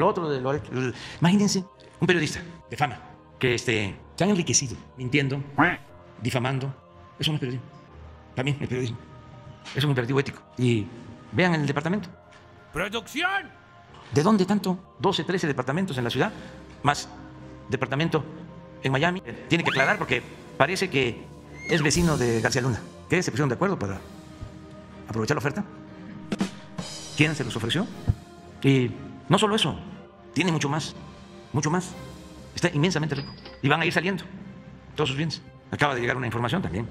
lo otro de lo Imagínense un periodista de fama que este, se han enriquecido mintiendo, difamando. Eso no es periodismo. También es periodismo. Es un imperativo ético. Y vean el departamento. ¡Producción! ¿De dónde tanto? 12, 13 departamentos en la ciudad, más departamento en Miami. Eh, Tiene que aclarar porque parece que es vecino de García Luna. ¿Qué? ¿Se pusieron de acuerdo para aprovechar la oferta? ¿Quién se los ofreció? Y no solo eso, tiene mucho más, mucho más. Está inmensamente rico. Y van a ir saliendo todos sus bienes. Acaba de llegar una información también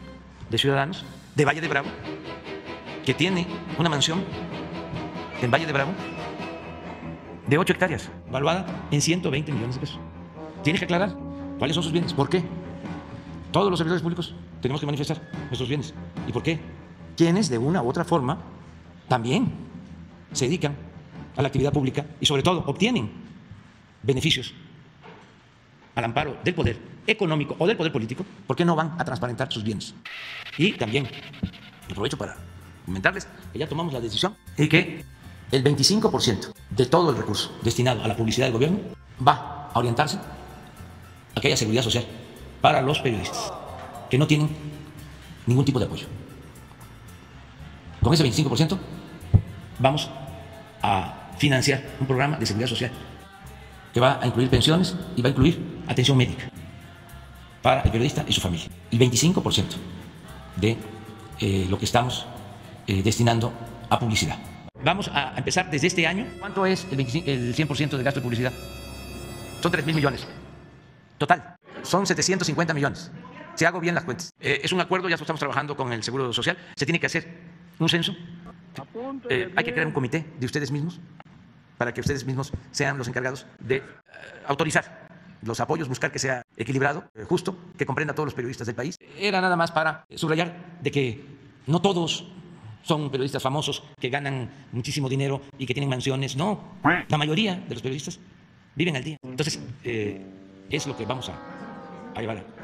de ciudadanos de Valle de Bravo que tiene una mansión en Valle de Bravo de 8 hectáreas, valuada en 120 millones de pesos. Tiene que aclarar cuáles son sus bienes, por qué. Todos los servidores públicos tenemos que manifestar nuestros bienes. ¿Y por qué? Quienes de una u otra forma también se dedican a la actividad pública y sobre todo obtienen beneficios al amparo del poder económico o del poder político, ¿por qué no van a transparentar sus bienes? Y también aprovecho para comentarles que ya tomamos la decisión y que el 25% de todo el recurso destinado a la publicidad del gobierno va a orientarse a aquella seguridad social para los periodistas que no tienen ningún tipo de apoyo. Con ese 25% vamos a financiar un programa de seguridad social que va a incluir pensiones y va a incluir atención médica para el periodista y su familia. El 25% de eh, lo que estamos eh, destinando a publicidad. Vamos a empezar desde este año. ¿Cuánto es el, 25 el 100% de gasto de publicidad? Son 3 mil millones. Total, son 750 millones. Si hago bien las cuentas. Eh, es un acuerdo, ya estamos trabajando con el Seguro Social. Se tiene que hacer un censo. Hay que crear un comité de ustedes mismos para que ustedes mismos sean los encargados de eh, autorizar los apoyos, buscar que sea equilibrado, eh, justo, que comprenda a todos los periodistas del país. Era nada más para subrayar de que no todos son periodistas famosos que ganan muchísimo dinero y que tienen mansiones. No, la mayoría de los periodistas viven al día. Entonces, eh, es lo que vamos a, a llevar